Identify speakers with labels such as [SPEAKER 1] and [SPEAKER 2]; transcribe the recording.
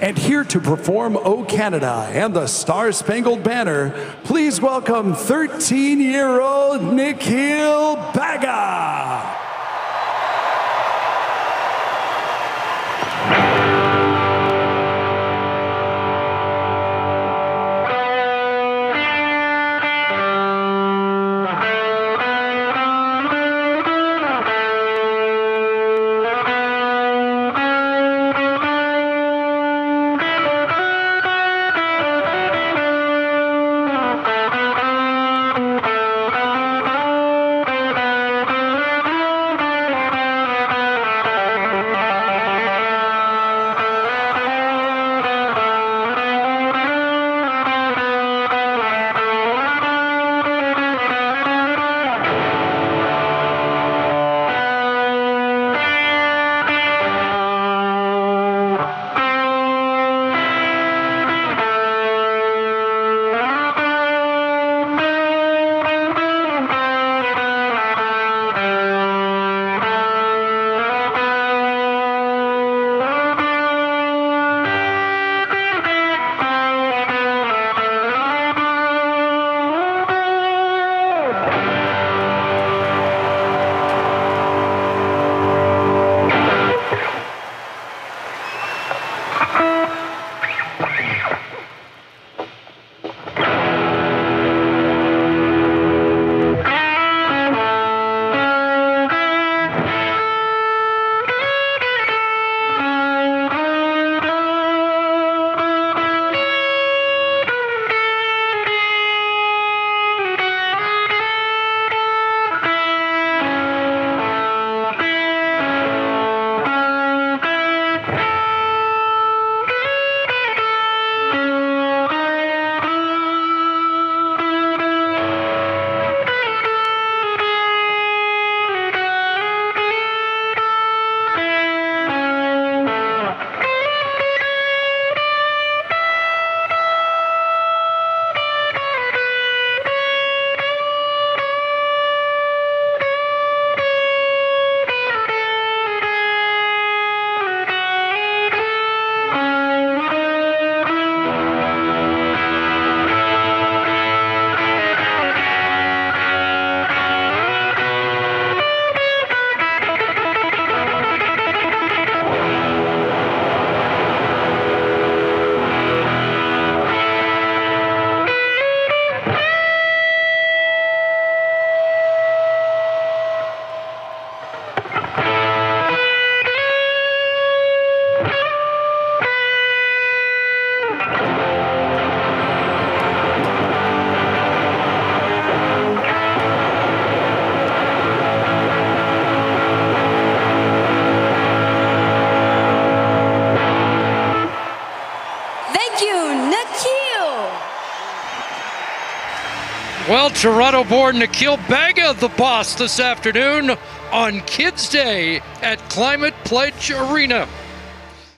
[SPEAKER 1] And here to perform O Canada and the Star Spangled Banner, please welcome 13 year old Nikhil
[SPEAKER 2] Bagga. You, Nikhil.
[SPEAKER 3] Well, Toronto born Nikhil Bagga, the boss this afternoon on Kids Day at Climate Pledge Arena.